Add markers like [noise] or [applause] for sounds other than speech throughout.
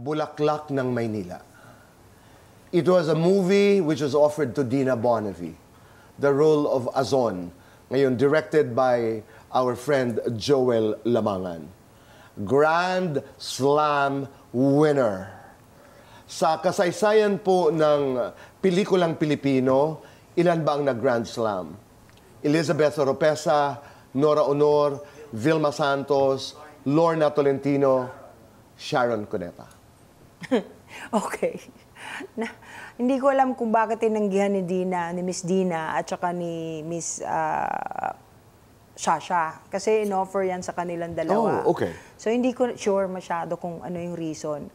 Bulaklak ng Maynila. It was a movie which was offered to Dina Bonnevie, the role of Azon, ngayon directed by our friend Joel Lamangan. Grand Slam winner. Sa kasaysayan po ng pelikulang Pilipino, ilan ba ang nag-Grand Slam? Elizabeth Oropesa, Nora Honor, Vilma Santos, Lorna Tolentino, Sharon Cuneta. [laughs] okay. Na, hindi ko alam kung bakit tinanggihan ni Dina, ni Miss Dina at saka ni Miss ah, Shasha. Kasi in-offer yan sa kanilang dalawa. Oh, okay. So hindi ko sure masyado kung ano yung reason.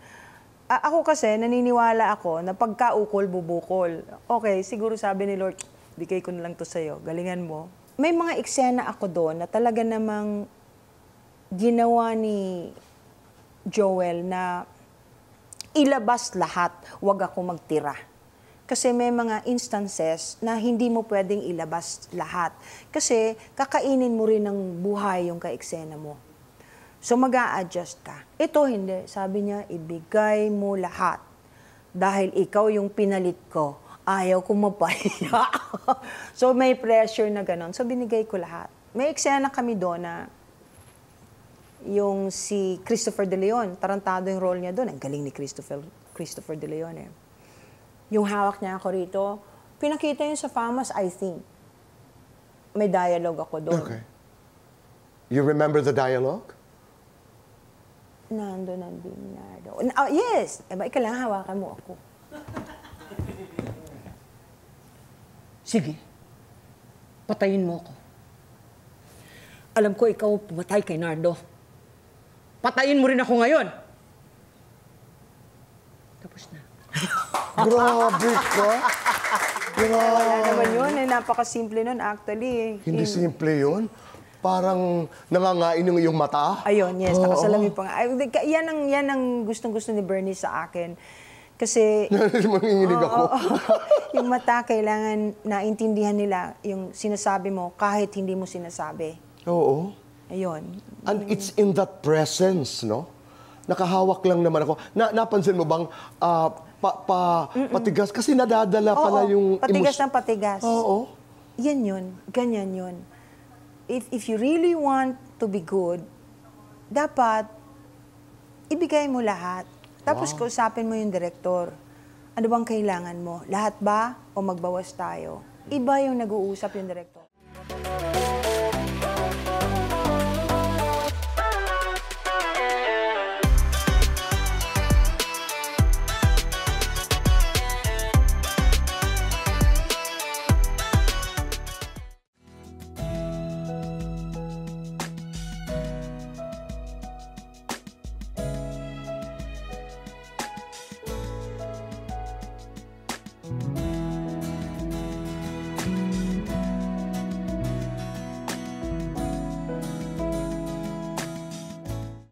A- ako kasi, naniniwala ako na pagkaukol, bubukol. Okay, siguro sabi ni Lord, bigay ko na lang to sa'yo, galingan mo. May mga eksena ako doon na talaga namang ginawa ni Joel na ilabas lahat, wag ako magtira. Kasi may mga instances na hindi mo pwedeng ilabas lahat. Kasi kakainin mo rin ng buhay yung kaeksena mo. So mag adjust ka. Ito hindi. Sabi niya, ibigay mo lahat. Dahil ikaw yung pinalit ko. Ayaw ko mapahiya. [laughs] so may pressure na ganon. So binigay ko lahat. May eksena kami doon na yung si Christopher De Leon, tarantado yung role niya doon. Ang galing ni Christopher, Christopher De Leon eh. Yung hawak niya ako rito, pinakita yun sa Famas, I think. May dialogue ako doon. Okay. You remember the dialogue? Nando ng Bernardo. Oh, yes! Eh, ba, ikaw lang, hawakan mo ako. Sige. Patayin mo ako. Alam ko ikaw pumatay kay Nardo. Patayin mo rin ako ngayon. Tapos na. [laughs] Grabe ka! Wala Grabe! naman yun. Eh, napakasimple nun actually. eh. Hindi In- simple yun. Parang nangangain yung iyong mata. Ayun, yes. Oo. Nakasalamin pa nga. Ay, yan ang, yan ang gustong-gusto ni Bernie sa akin. Kasi... [laughs] Manginginig ako. Oo, oo. [laughs] yung mata, kailangan naintindihan nila yung sinasabi mo kahit hindi mo sinasabi. Oo. Ayun. And it's in that presence, no? Nakahawak lang naman ako. Na, napansin mo bang ah, pa, pa, patigas? Kasi nadadala pala Oo, yung... patigas ng patigas. Oo. Yan yun. Ganyan yun. If, if you really want to be good, dapat ibigay mo lahat. Tapos kausapin mo yung direktor. Ano bang kailangan mo? Lahat ba o magbawas tayo? Iba yung nag-uusap yung direktor.